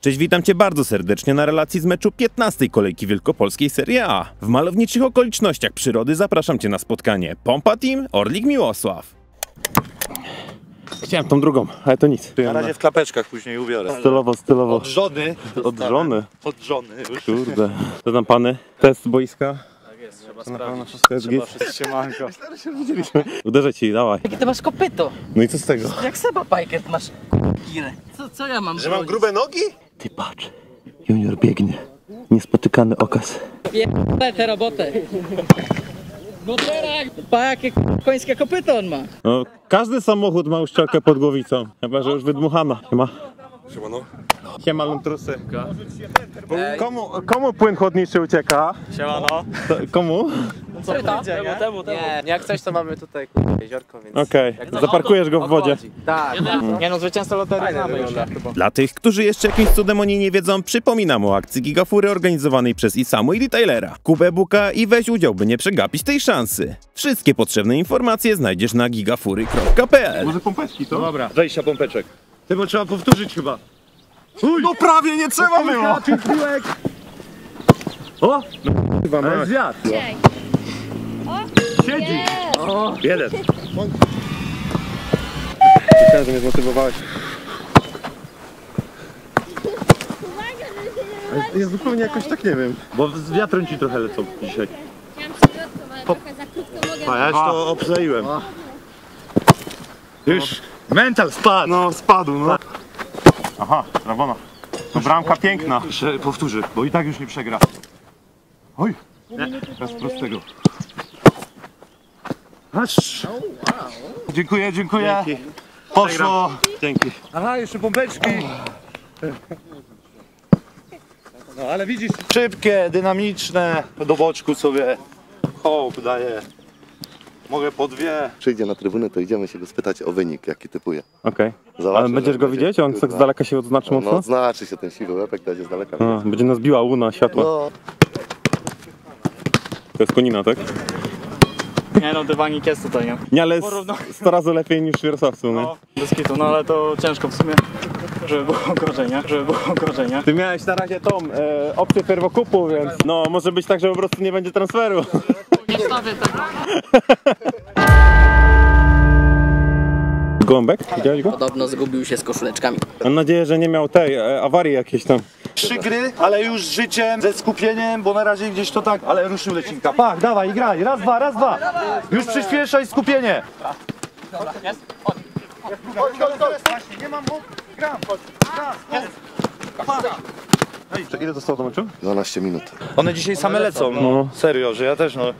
Cześć, witam Cię bardzo serdecznie na relacji z meczu 15 kolejki Wielkopolskiej Serie A. W malowniczych okolicznościach przyrody zapraszam Cię na spotkanie Pompa Team Orlik Miłosław. Chciałem tą drugą, ale to nic. Na razie w klapeczkach, później ubiorę. Stylowo, stylowo. Od żony. Od żony. Od żony. już. Kurde. Co tam pany? Test boiska? Trzeba To jest git. Siemanko. Uderzę Ci, dawaj. Jakie ty masz kopyto? No i co z tego? Jak Seba Pajket masz girę. Co, co ja mam Że mam grube nogi? Ty patrz. Junior biegnie. Niespotykany okaz. Pierdolę tę robotę. No teraz, pa jakie końskie kopyto on ma. No, każdy samochód ma uszczelkę pod głowicą. Chyba, że już wydmuchana. Siema. Siemano. Siema luntrusy. Komu, komu płyn chłodniczy ucieka? Siemano. To, komu? Co to? Temu, temu, temu. Nie, jak coś to mamy tutaj kurde, jeziorko, więc... Okej, zaparkujesz go w wodzie. Tak, nie no, zwycięstwo loterii znamy już. Dla tych, którzy jeszcze jakimś cudem o niej nie wiedzą, przypominam o akcji Gigafury organizowanej przez Isamu i Detailera. Kubę buka i weź udział, by nie przegapić tej szansy. Wszystkie potrzebne informacje znajdziesz na gigafury.pl Może pompeczki, to? Dobra. Wejścia pompeczek. Tego trzeba powtórzyć chyba. Uj. No prawie nie trzeba było! O! Chyba masz. zjadł. Siedzi. Jeden. Myślałem, że mnie zmotywowałeś. Ale ja zupełnie jakoś tak nie wiem. Bo z wiatrem ci trochę lecą dzisiaj. Chciałam przewrotką, ale trochę za krótko mogę. A ja już to obsleiłem. Już mental spadł. No spadł, no. Aha, Rabona. To bramka piękna. Jeszcze powtórzy, bo i tak już nie przegra. Oj! Bez prostego. Aż. Dziękuję, dziękuję. Poszło. Dzięki. Aha, jeszcze pompeczki. No ale widzisz, szybkie, dynamiczne, do boczku sobie hołb daje. Mogę po dwie. przyjdzie na trybunę, to idziemy się go spytać o wynik, jaki typuje. Okej. Zobaczę, Ale będziesz go będzie- widzieć? On tak z daleka się odznaczy No, mocno? znaczy się ten siwy łepek, jest z daleka. A, będzie nas biła łuna światła. No, To jest konina, tak? Nie no, dywanik jest tutaj, nie? Nie, ale jest 100 razy lepiej niż w Wierosławcu, nie? No, bez kitu, no ale to ciężko w sumie, żeby było gorzej, nie? Żeby było gorzej, nie? Ty miałeś na razie tą e, opcję pierwokupu, więc no może być tak, że po prostu nie będzie transferu. Nie wstawię tego. Gołąbek? Widziałeś go? Podobno zgubił się z koszuleczkami. Mam nadzieję, że nie miał tej e, awarii jakiejś tam. Trzy gry, ale już z życiem, ze skupieniem, bo na razie gdzieś to tak, ale ruszył lecinka. Pach, dawaj, graj, raz, dwa, raz, dwa. Już przyspieszaj skupienie. Ile zostało do meczu? 12 minut. One dzisiaj same lecą, no serio, że ja też no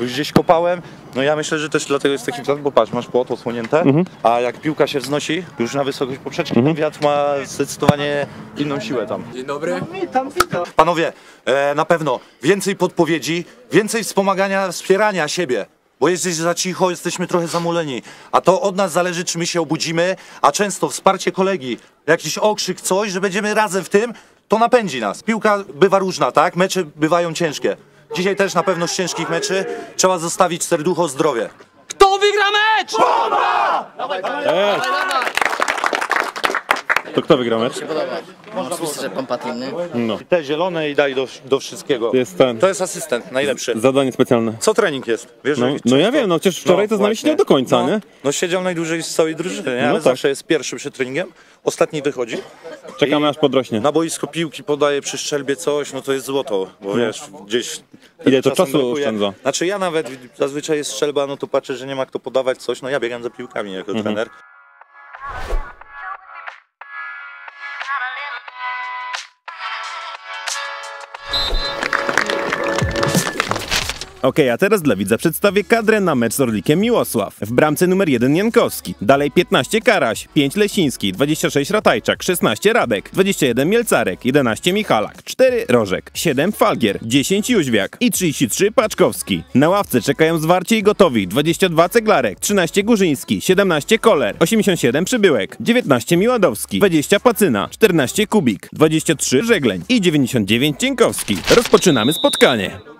już gdzieś kopałem, no ja myślę, że też dlatego jest taki wiatr, bo patrz, masz płot odsłonięte, a jak piłka się wznosi już na wysokość poprzeczki, ten wiatr ma zdecydowanie inną siłę tam. Dzień dobry. Panowie, e, na pewno więcej podpowiedzi, więcej wspomagania, wspierania siebie. Bo jesteś za cicho, jesteśmy trochę zamuleni. A to od nas zależy, czy my się obudzimy, a często wsparcie kolegi, jakiś okrzyk, coś, że będziemy razem w tym, to napędzi nas. Piłka bywa różna, tak? Mecze bywają ciężkie. Dzisiaj też na pewno z ciężkich meczy trzeba zostawić serducho zdrowie. Kto wygra mecz? Ej! To kto wygra mecz? Oczywiście, że pompatyjny. No. Te zielone i daj do, do wszystkiego. To jest ten. To jest asystent, najlepszy. Zadanie specjalne. Co trening jest? Wiesz, No, no ja wiem, no przecież wczoraj to znaleźliście właśnie. do końca, no, nie? No siedział najdłużej z całej drużyny, nie? No ale tak. zawsze jest pierwszy przed treningiem, ostatni wychodzi. Czekamy aż podrośnie. Na boisko piłki podaje przy strzelbie coś, no to jest złoto, bo wiesz, gdzieś... Ile to czasu brakuje. oszczędza? Znaczy ja nawet, zazwyczaj jest strzelba, no to patrzę, że nie ma kto podawać coś, no ja biegam za piłkami jako Mhm. trener. Okej, a teraz dla widza przedstawię kadrę na mecz z Orlikiem Miłosław. W bramce numer 1 Jankowski, dalej 15 Karaś, 5 Lesiński, 26 Ratajczak, 16 Radek, 21 Mielcarek, 11 Michalak, 4 Rożek, 7 Falgier, 10 Jóźwiak i 33 Paczkowski. Na ławce czekają zwarci i gotowi 22 Ceglarek, 13 Górzyński, 17 Koler, 87 Przybyłek, 19 Miładowski, 20 Pacyna, 14 Kubik, 23 Żegleń i 99 Cienkowski. Rozpoczynamy spotkanie.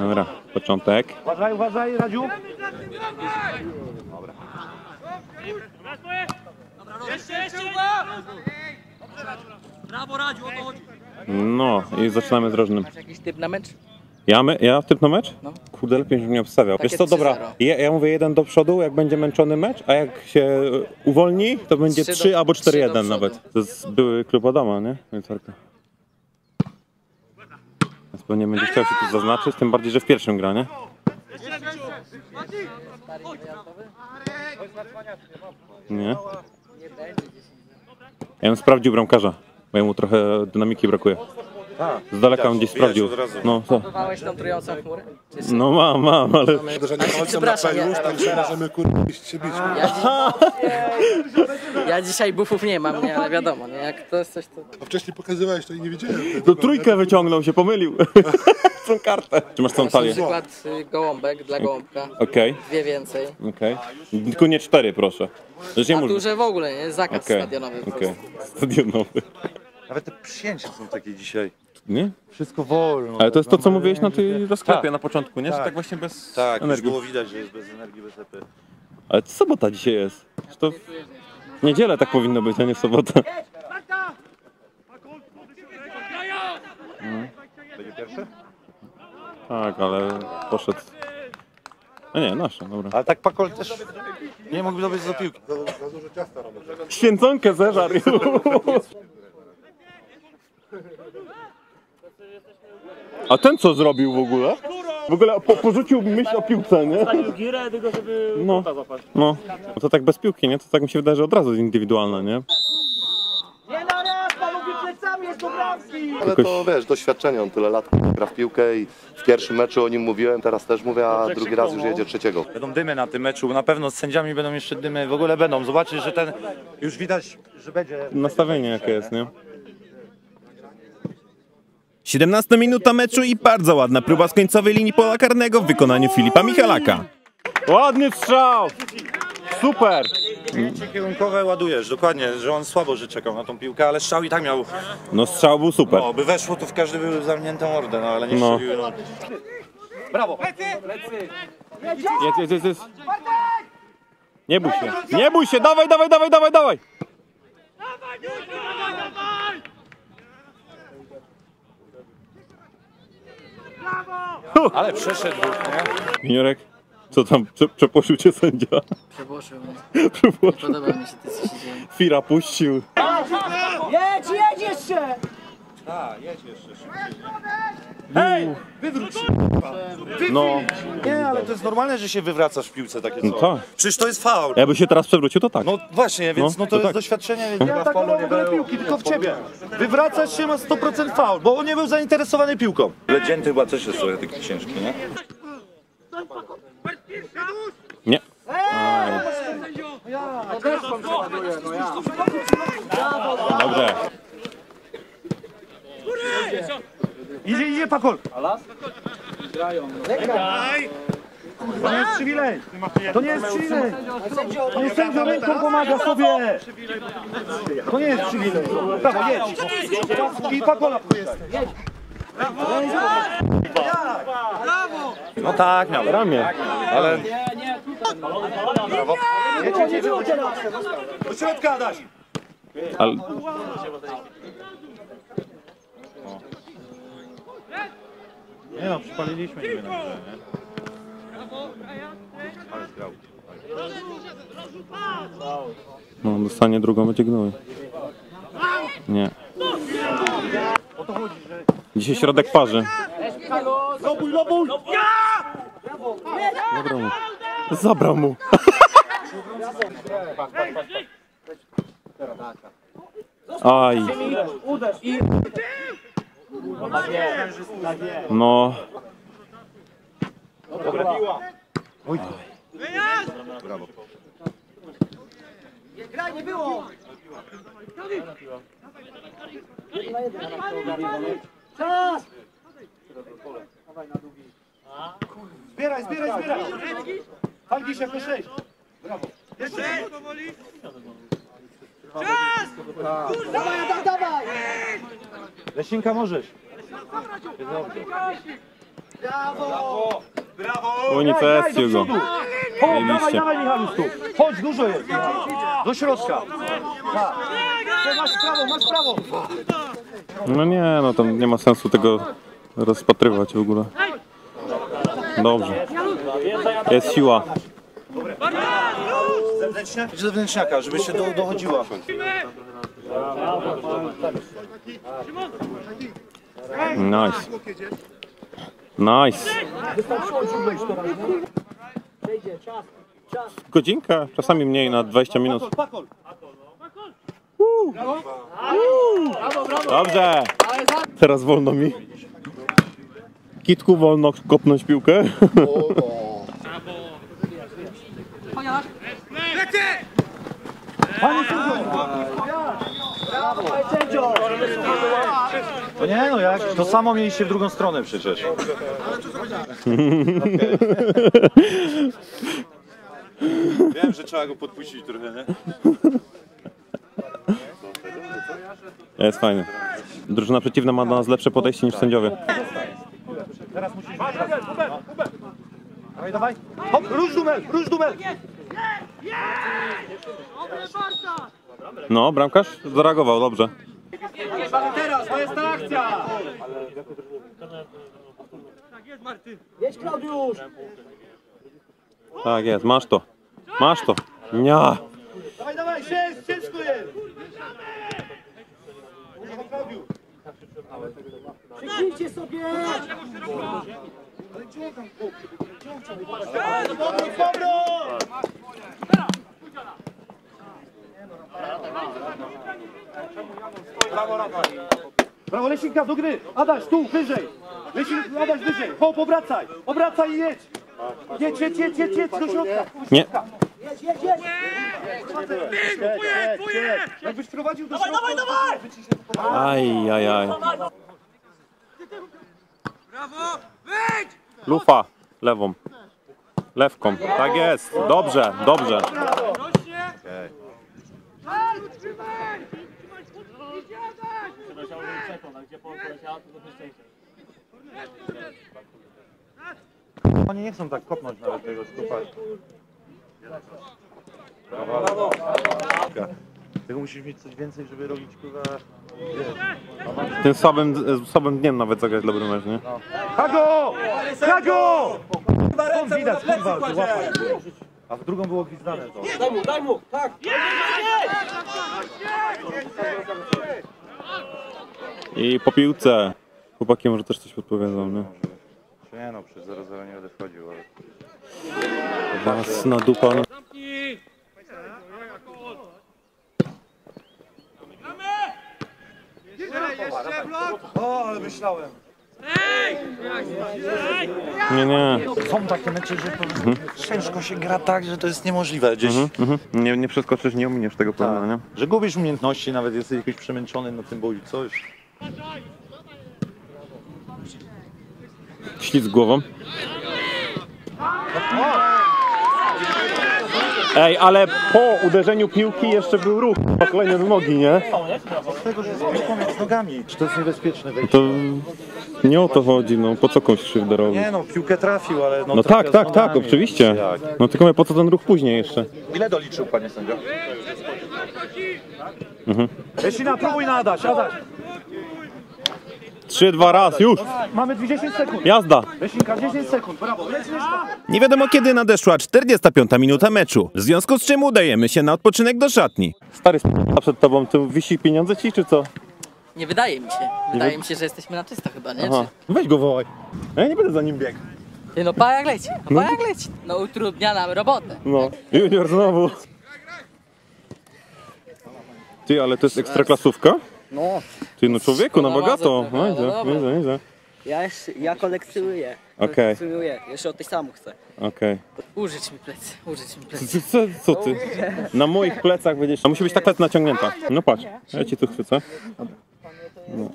Dobra, początek. Uważaj, uważaj, Radziu. No i zaczynamy z rożnym. Masz jakiś typ na mecz? Ja, my, ja w typ na mecz? No. Kurde, lepiej bym nie obstawiał. Takie Wiesz co, dobra, 3-0. ja, ja mówię jeden do przodu, jak będzie męczony mecz, a jak się uwolni, to będzie Trzy do- 3 albo trzy do 4-1 przodu. nawet. To jest były klub Adama, nie? Wilczarka. Więc pewnie będzie chciał się tu zaznaczyć, tym bardziej, że w pierwszym gra, nie? Nie? Ja bym sprawdził bramkarza, bo jemu trochę dynamiki brakuje. Z daleka on gdzieś sprawdził. No, co? Tą trującą chmurę? No mam, mam, ale... że nie walczą na Przepraszam, ja- pelusz, także możemy kurwa iść się bić. Ja, dzi- ja dzisiaj bufów nie mam, nie, ale wiadomo, nie, jak to jest coś, to... A wcześniej pokazywałeś to i nie widziałem. Do trójkę wyciągnął się, pomylił. Tą kartę. Czy masz tą Na talię? przykład y, gołąbek dla gołąbka, Okej, dwie więcej. okej. Tylko nie cztery, proszę. Zresztą nie A duże w ogóle, nie, zakaz Okej, stadionowy. po okej. prostu. Stadionowy. Nawet te przyjęcia są takie dzisiaj. Nie? Wszystko wolno. Ale to jest to, co mówiłeś na tej rozklepie Tak. na początku, nie? Że Tak. tak właśnie bez Tak, już energii. było widać, że jest bez energii, bez epy. Ale to sobota dzisiaj jest. Że To w niedzielę tak powinno być, a nie w sobotę. Będzie pierwszy? Tak, ale poszedł. A nie, nasza, dobra. Ale tak Pakol też nie mógłby dobyć do piłki. Za, za dużo ciasta robię. Święconkę zeżarł. A ten co zrobił w ogóle? W ogóle po, porzucił myśl o piłce, nie? Girę, tylko żeby No. złapać. No, no to tak bez piłki, nie? To tak mi się wydaje, że od razu jest indywidualne, nie? Ale to wiesz, doświadczenie, on tyle lat gra w piłkę i w pierwszym meczu o nim mówiłem, teraz też mówię, a drugi raz już jedzie trzeciego. Będą dymy na tym meczu, na pewno z sędziami będą jeszcze dymy, w ogóle będą. Zobaczysz, że ten już widać, że będzie. Nastawienie jakie jest, nie? 17 minuta meczu i bardzo ładna próba z końcowej linii pola karnego w wykonaniu Filipa Michalaka. Ładny strzał! Super! Zdjęcie kierunkowe ładujesz, dokładnie, że on słabo, że czekał na tą piłkę, ale strzał i tak miał. No strzał był super. No, by weszło, to w każdy był zamkniętą mordę, no ale nie No. strzelił. No. Jest, jest, jest, jest. Nie bój się. Nie bój się, dawaj, dawaj, dawaj, dawaj, dawaj! Ale przeszedł, nie? Juniorek, co tam, prze, przeprosił cię sędzia? Przebłoszył mnie. Przeprosił. Podoba mi się to, co się dzieje. Fira puścił. Jedź, jedź jeszcze! No, Nie, ale to jest normalne, że się wywracasz w piłce takie no co. tak. Przecież to jest faul. Jakby się teraz przewrócił, to tak. No właśnie, więc No, no, to, to jest tak. doświadczenie, więc nie ma faulu, nie było piłki, tylko w ciebie. Wywracasz się, ma 100% faul, bo on nie był zainteresowany piłką. Ledzięty chyba też jest trochę taki ciężki, nie? Nie. Dobrze. Idzie, idzie, Pakol. To nie jest przywilej. To nie jest przywilej. To nie sędzia ręką pomaga sobie. To nie jest przywilej. Brawo, jedź. I Pakola jest. No tak, miał. Ramię. Ale... Brawo. Jedź, jedź, jedź. Do środka, Adaś. Ale... Nie no, przypaliliśmy niby na grze, nie? Ale zgrał. No, dostanie drugą, będzie gnój. Nie. Dzisiaj środek parzy. Lobuj, lobuj! Zabrał mu. Zabrał mu. Aj. No. Brawo. Zbieraj, zbieraj, zbieraj! Falgisz jako sześć. Brawo. Dawaj, dawaj! Lesinka możesz. Unicestwił go. Chodź, dawaj. Chodź, dużo jest. Do środka. Tak. Trzymasz No nie, no tam nie ma sensu tego rozpatrywać w ogóle. Dobrze. Jest siła. Zewnętrznie? Zewnętrzniaka, żeby się do, dochodziła. Nice. Nice. Godzinka, czasami mniej na 20 minut. Uuu. Dobrze. Teraz wolno mi. Kitku wolno kopnąć piłkę. No, jak to samo mieliście w drugą stronę przecież. Wiem, że trzeba go podpuścić trochę, nie? Jest fajnie. Drużyna przeciwna ma do nas lepsze podejście niż sędziowie. Dawaj, dawaj. Hop, róż dumel, róż dumel. No, bramkarz zareagował dobrze. Teraz, to jest ta akcja! Jedź Klaudiusz! Tak jest, masz to. Masz to. Nie. Dawaj, dawaj, jest, ciężko jest! Krzyknijcie sobie! Powrót, powrót! Brawo, Lesinka, do gry. Adaś, tu, wyżej. Lesink, Adaś, wyżej. Hop, obracaj. Obracaj i jedź. Jedź, jedź, jedź, jedź, jedź do środka. Nie. Jedź, jedź, jedź! Jakbyś prowadził do środka. Dawaj, dawaj, Aj, aj, aj. Lufa, lewą. Lewką. Tak jest. Dobrze, dobrze. Oni nie chcą tak kopnąć nawet tego skupa. Tego musisz mieć coś więcej, żeby robić kurwa. Tym słabym, słabym dniem nawet zagrać dobry mecz, nie? Kago! Kago! Stąd widać, kurwa, łapać. A w drugą było gwizdane to. Daj mu, daj mu! Tak! I po piłce. Chłopaki może też coś podpowiedzą, nie? Nie no, przez 0-0 nie będę wchodził, ale... Jasna dupa. no. O, ale myślałem. Nie, nie. Są takie mecze, że prostu ciężko się gra tak, że to jest niemożliwe gdzieś. Mhm. Nie, nie przeskoczysz, nie ominiesz tego pewno, nie? Że gubisz umiejętności, nawet jesteś jakiś przemęczony na tym boju, coś. Ślizg głową. Ej, ale po uderzeniu piłki jeszcze był ruch. Kolejne do nogi, nie? Tego, że jest z nogami. Czy to jest niebezpieczne wejście? To nie o to chodzi, no. Po co komuś krzywdę robić? Nie no, piłkę trafił, ale no No tak, z tak, tak, oczywiście. No tylko mówię, po co ten ruch później jeszcze? Ile doliczył, panie sędzio? Mhm. Lesina, próbuj nadać, Adaś. Trzy, dwa, raz, już! Mamy 10 sekund. Jazda! Lesinka, 10 sekund, brawo. Nie wiadomo kiedy nadeszła 45 minuta meczu, w związku z czym udajemy się na odpoczynek do szatni. Stary sp- przed tobą, tu wisi pieniądze ci, czy co? Nie wydaje mi się. Wydaje mi się, że jesteśmy na czysto chyba, nie? Aha. Weź go wołaj. Ja nie będę za nim biegł. Czy... Ty, no pa jak leci, pa jak leci. No utrudnia nam robotę. No, junior znowu. Ty, ale to jest ekstraklasówka? No, Ty, no człowieku, na No, bogato. no, No, no, widzę, dobra. widzę, widzę. ja, jeszcze, ja kolekcjonuję. Okej. Kolekcjonuję. Jeszcze o tej samą chcę. Okej. Użyć mi plecy, użyć mi plecy. Co, co, co ty? Na moich plecach będziesz... A musi być tak naciągnięta. No patrz, ja ci tu chwycę. No.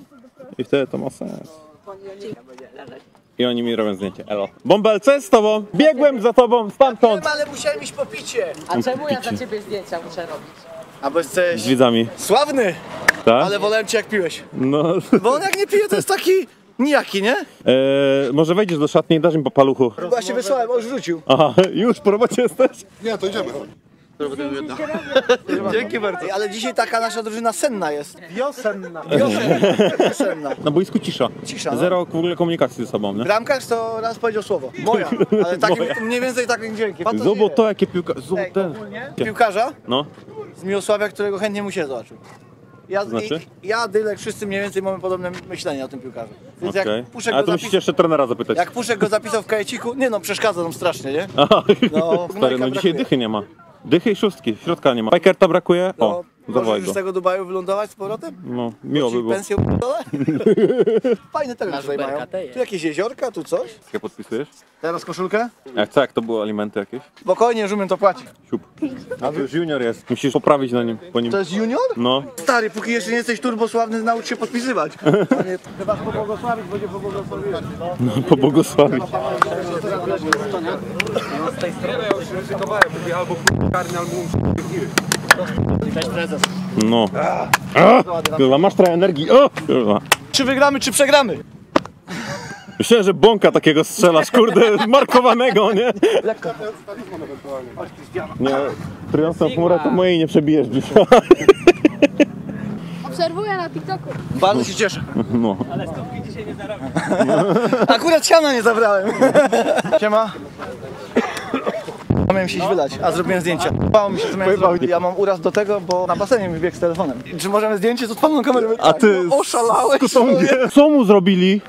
I wtedy to ma sens. I oni mi robią zdjęcie. Elo. Bąbel, co jest z tobą? Biegłem za tobą stamtąd. Ale musiałem iść po picie! A czemu ja za ciebie zdjęcia muszę robić? A bo jesteś Z widzami. sławny, Tak? ale wolałem cię jak piłeś. No. Bo on jak nie pije to jest taki nijaki, nie? E, może wejdziesz do szatni i dasz im po paluchu. Właśnie wysłałem, on już wrócił. Aha, już po robocie jesteś? Nie, to idziemy. Dzięki bardzo. Ej, ale dzisiaj taka nasza drużyna senna jest. Wiosenna. Wiosenna. Na boisku cisza. Cisza, no. Zero w ogóle komunikacji ze sobą, nie? Bramkarz to raz powiedział słowo. Moja. Ale takim, Moja. mniej więcej takim dźwiękiem. Zobacz to, jakie piłka... Ej, Zobacz ten. piłkarza No. z Miłosławia, którego chętnie mu się zobaczył. Ja, Znaczy? i, ja, Dylek, wszyscy mniej więcej mamy podobne myślenie o tym piłkarzu. Więc Okej. jak Puszek Ale to musicie jeszcze trenera zapytać. Jak Puszek go zapisał w kajeciku, nie no, przeszkadza nam strasznie, nie? No, Stary, no dzisiaj brakuje. dychy nie ma. Dychy i szóstki, środka nie ma. Pajkerta brakuje? No, Możesz już go. z tego Dubaju wylądować z powrotem? No, miło by było. pensję? Fajny teren tutaj mają. Tu jakieś jeziorka, tu coś? Jak podpisujesz? Teraz koszulkę? Jak co, jak to było alimenty jakieś? Spokojnie, Żumien to płaci. Siup. A to już junior jest. Musisz poprawić na nim, po nim. To jest junior? No. Stary, póki jeszcze nie jesteś turbosławny, naucz się podpisywać. Chyba pobłogosławić, będzie pobłogosławiłem. No, pobłogosławić. No. A! Kurwa, masz trochę energii. O! Kurwa. Czy wygramy, czy przegramy? Myślałem, że bąka takiego strzelasz, kurde, markowanego, nie? Nie, trójącą chmurę to mojej nie przebijesz dzisiaj. Obserwuję na TikToku. Bardzo się cieszę. No. Akurat siana nie zabrałem. Siema. Miałem się iść wylać, a zrobiłem zdjęcia. Bało mi się, co miałem zrobić. Ja mam uraz do tego, bo na basenie mi biegł z telefonem. Czy możemy zdjęcie z odpaloną kamerą? A ty No, oszalałeś. Co mu zrobili?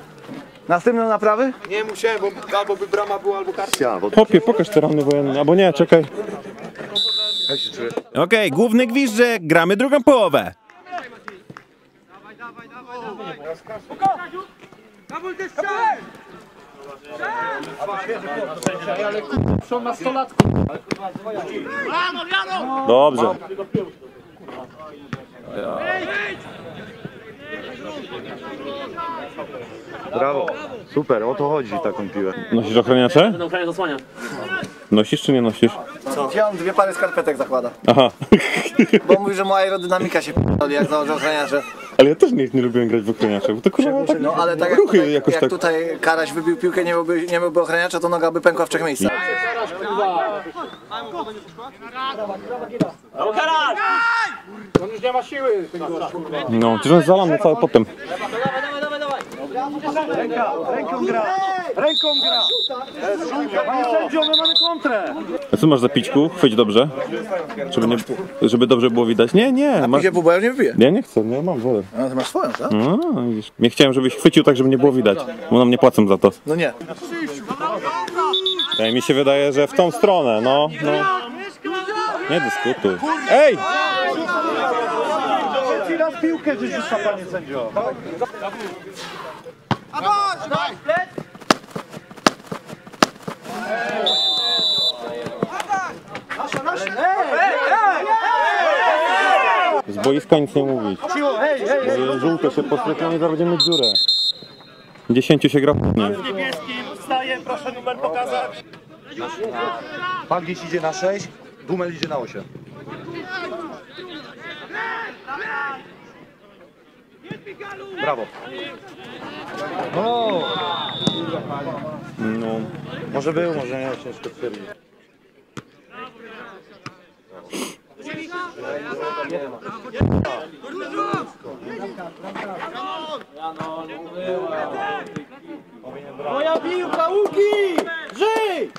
Następne naprawy? Nie musiałem, bo albo by brama była, albo kartka. Popie, pokaż te rany wojenne. Albo nie, czekaj. Okej, główny gwizdek, gramy drugą połowę. Dobrze. Brawo. Super, o to chodzi taką piłę. Nosisz ochraniacze? Nosisz czy nie nosisz? Ja on dwie pary skarpetek zakłada. Aha. Bo mówi, że moja aerodynamika się p***oli, jak założy ochraniacze. Ale ja też nie, nie lubiłem grać w ochraniacze, bo to kurwa tak No ale tak jak, ruchy tutaj, jakoś jak tak. tutaj Karaś wybił piłkę, nie byłby, nie byłby ochraniacza, to noga by pękła w trzech miejscach. No, przecież on jest zalany cały potem. A co masz za pićku? Chwyć dobrze. Żeby, nie, żeby dobrze było widać. Nie, nie. Masz... Bo ja nie wypiję. Ja nie chcę, nie mam wodę. No ty masz swoją, tak? No, widzisz. Nie chciałem, żebyś chwycił tak, żeby nie było widać. Bo nam nie płacą za to. No nie. Ej, mi się wydaje, że w tą stronę, no. no. Nie dyskutuj. Ej! Z boiska nic nie mówić. Żółte się i zaraz będziemy mieć dziurę. Dziesięciu się gra nie. Pangiś idzie na 6, Dumel idzie na 8. Brawo. No. Może był, może nie, ciężko stwierdzić.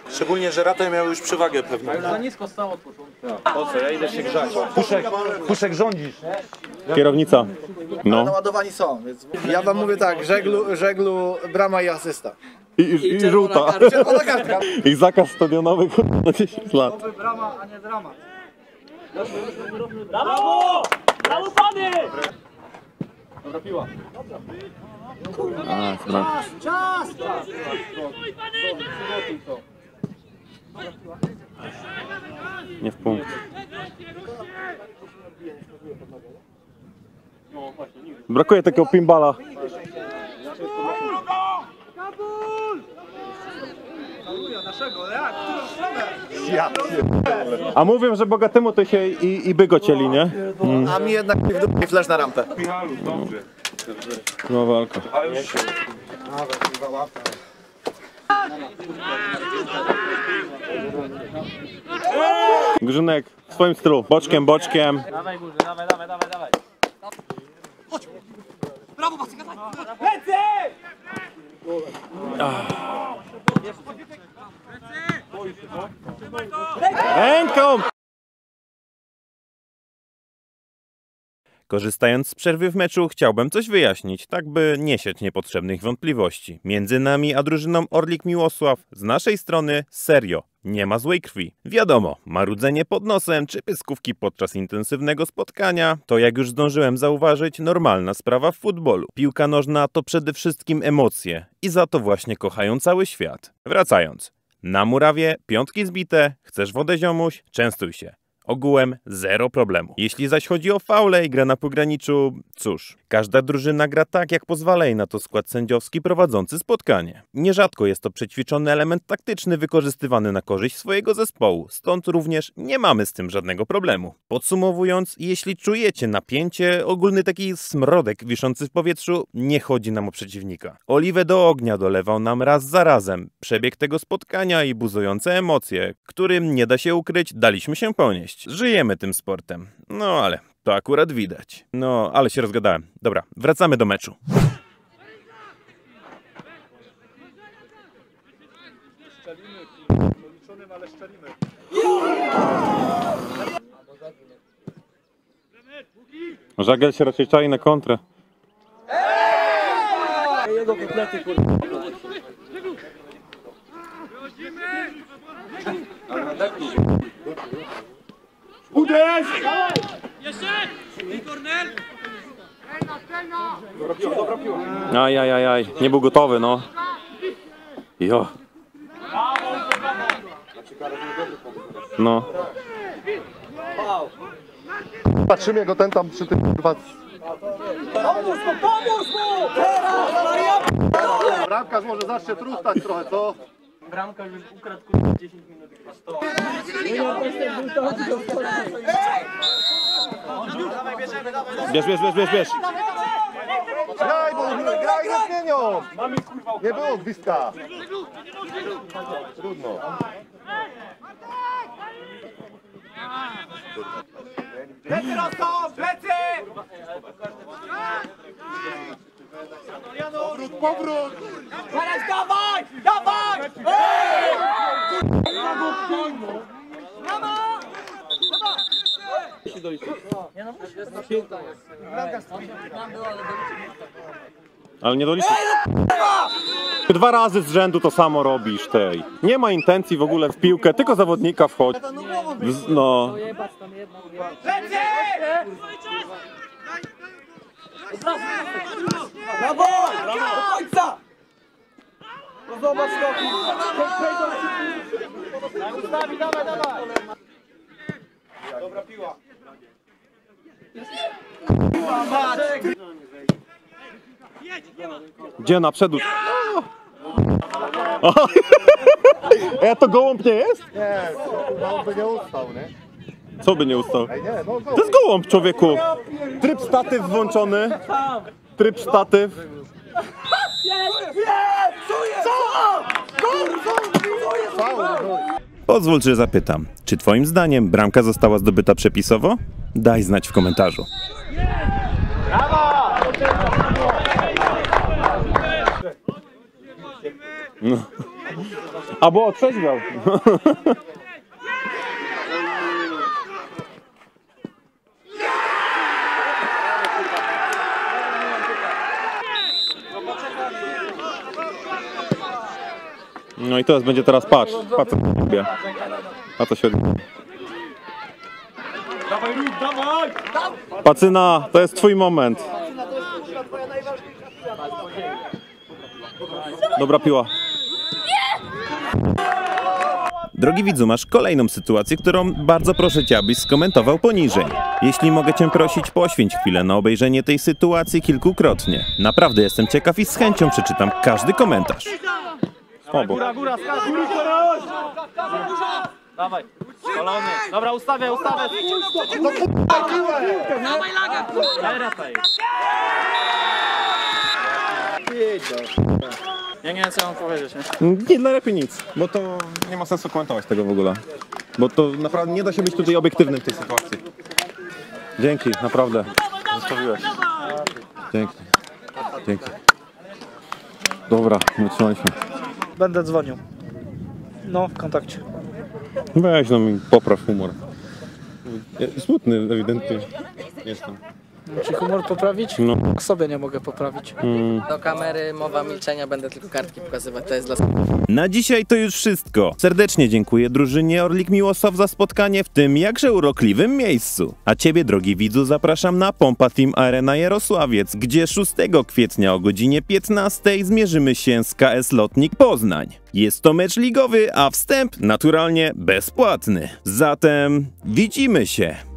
Szczególnie, że Ratę miał już przewagę pewną. Za nisko stało Po co, ja idę się grzać. Puszek, Puszek rządzisz. Kierownica. No. Naładowani są, więc ja wam mówię tak, żeglu, żeglu brama i asysta. I, i, i żółta. Czerwona kartka. I zakaz stadionowy na 10 lat. Brama, a nie dramat. A, dobra. Nie w punkt. Brakuje takiego pinballa. A mówią, że bogatemu to się i, i by go cieli, nie? A mi jednak w dupie flash na rampę. No walka. Grzynek w swoim stylu. Boczkiem, boczkiem. Dawaj górze, dawaj, dawaj, dawaj, dawaj. Ręką! Korzystając z przerwy w meczu, chciałbym coś wyjaśnić, tak by nie sieć niepotrzebnych wątpliwości. Między nami a drużyną Orlik Miłosław, z naszej strony serio, nie ma złej krwi. Wiadomo, marudzenie pod nosem czy pyskówki podczas intensywnego spotkania to jak już zdążyłem zauważyć, normalna sprawa w futbolu. Piłka nożna to przede wszystkim emocje i za to właśnie kochają cały świat. Wracając. Na murawie, piątki zbite, chcesz wodę ziomuś, częstuj się. Ogółem zero problemu. Jeśli zaś chodzi o faule i grę na pograniczu, cóż, każda drużyna gra tak, jak pozwala jej na to skład sędziowski prowadzący spotkanie. Nierzadko jest to przećwiczony element taktyczny wykorzystywany na korzyść swojego zespołu, stąd również nie mamy z tym żadnego problemu. Podsumowując, jeśli czujecie napięcie, ogólny taki smrodek wiszący w powietrzu, nie chodzi nam o przeciwnika. Oliwę do ognia dolewał nam raz za razem. Przebieg tego spotkania i buzujące emocje, którym nie da się ukryć, daliśmy się ponieść. Żyjemy tym sportem. No ale to akurat widać. No, ale się rozgadałem. Dobra, wracamy do meczu. Żagiel się raczej czai na kontrę. Jego kotlety, kurwa. Aj, aj, aj, aj. Nie był gotowy, no. Jo. No. Patrzymy jego ten tam przy tym kurwa. Bramkarz może zacznie trustać trochę, co? Bramka już ukradł kurwa 10 minut. Bierz, bierz, bierz, bierz, bierz. Graj, bo graj nie zmienią! Nie było gwizdka. Trudno. Plecy rosną! Plecy! Powrót, powrót! Marek, dawaj! Dawaj! Ej! Ale nie doliczysz. Dwa razy z rzędu to samo robisz tej. Nie ma intencji w ogóle w piłkę, tylko zawodnika wchodź. W- No. Plecy! Brawo! Do końca! No zobacz to! Ustawi, dawaj, dawaj. Dobra piła. Gdzie na przedóż? O! E, to gołąb nie jest? Nie, on by nie ustał, nie? Co by nie ustał? No. To jest gołąb, człowieku. Tryb statyw włączony. Tryb statyw. Pozwól, że zapytam, czy twoim zdaniem bramka została zdobyta przepisowo? Daj znać w komentarzu. Albo otrzeźwiał. No i teraz będzie teraz patrz. Patrz co się. A co się. Dawaj, dawaj! Pacyna, to jest twój moment. Dobra piła. Drogi widzu, masz kolejną sytuację, którą bardzo proszę Cię, abyś skomentował poniżej. Jeśli mogę Cię prosić, poświęć chwilę na obejrzenie tej sytuacji kilkukrotnie. Naprawdę jestem ciekaw i z chęcią przeczytam każdy komentarz. O, bo. Góra, góra, skacz! Dawaj, szalony. Dobra, ustawiaj, ustawiaj. Dawaj laga, Teraz Ja nie wiem, co mam powiedzieć, nie? Nie, najlepiej nic, bo to nie ma sensu komentować tego w ogóle. Bo to naprawdę nie da się być tutaj obiektywnym w tej sytuacji. Dzięki, naprawdę. Zostawiłeś. Dzięki. Dzięki. Dobra, wytrzymaliśmy. Będę dzwonił. No, w kontakcie. Weź no mi popraw humor. Smutny ewidentnie jestem. Czy humor poprawić? No. Sobie nie mogę poprawić. Do kamery mowa milczenia, będę tylko kartki pokazywać, to jest dla Na dzisiaj to już wszystko. Serdecznie dziękuję drużynie Orlik Miłosław za spotkanie w tym jakże urokliwym miejscu. A ciebie, drogi widzu, zapraszam na Pompa Team Arena Jarosławiec, gdzie 6 kwietnia o godzinie 15 zmierzymy się z KS Lotnik Poznań. Jest to mecz ligowy, a wstęp naturalnie bezpłatny. Zatem widzimy się.